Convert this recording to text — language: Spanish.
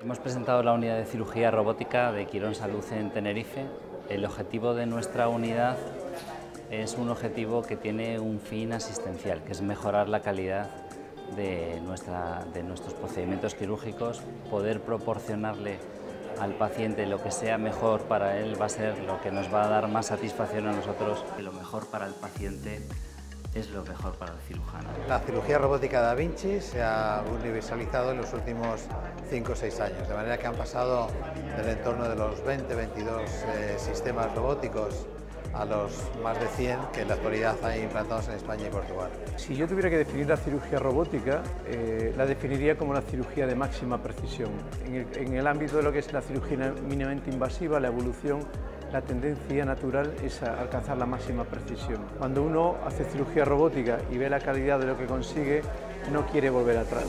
Hemos presentado la unidad de cirugía robótica de Quirón Salud en Tenerife. El objetivo de nuestra unidad es un objetivo que tiene un fin asistencial, que es mejorar la calidad de, de nuestros procedimientos quirúrgicos, poder proporcionarle al paciente lo que sea mejor para él va a ser lo que nos va a dar más satisfacción a nosotros, que lo mejor para el paciente es lo mejor para el cirujano. La cirugía robótica Da Vinci se ha universalizado en los últimos 5 o 6 años, de manera que han pasado del entorno de los 20, 22 eh, sistemas robóticos a los más de 100 que en la actualidad hay implantados en España y Portugal. Si yo tuviera que definir la cirugía robótica, eh, la definiría como la cirugía de máxima precisión. En el, en el ámbito de lo que es la cirugía mínimamente invasiva, la evolución la tendencia natural es a alcanzar la máxima precisión. Cuando uno hace cirugía robótica y ve la calidad de lo que consigue, no quiere volver atrás.